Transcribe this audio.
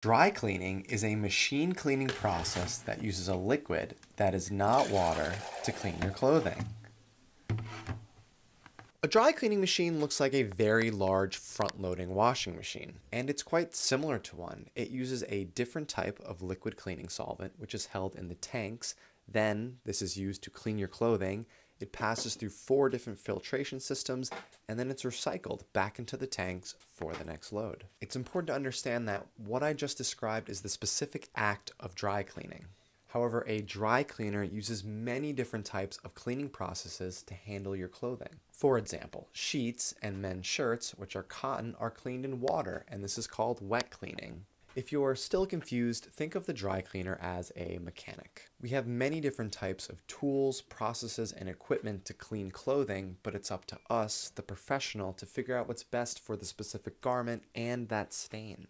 Dry cleaning is a machine cleaning process that uses a liquid that is not water to clean your clothing. A dry cleaning machine looks like a very large front-loading washing machine, and it's quite similar to one. It uses a different type of liquid cleaning solvent, which is held in the tanks. Then this is used to clean your clothing. It passes through four different filtration systems, and then it's recycled back into the tanks for the next load. It's important to understand that what I just described is the specific act of dry cleaning. However, a dry cleaner uses many different types of cleaning processes to handle your clothing. For example, sheets and men's shirts, which are cotton, are cleaned in water, and this is called wet cleaning. If you're still confused, think of the dry cleaner as a mechanic. We have many different types of tools, processes, and equipment to clean clothing, but it's up to us, the professional, to figure out what's best for the specific garment and that stain.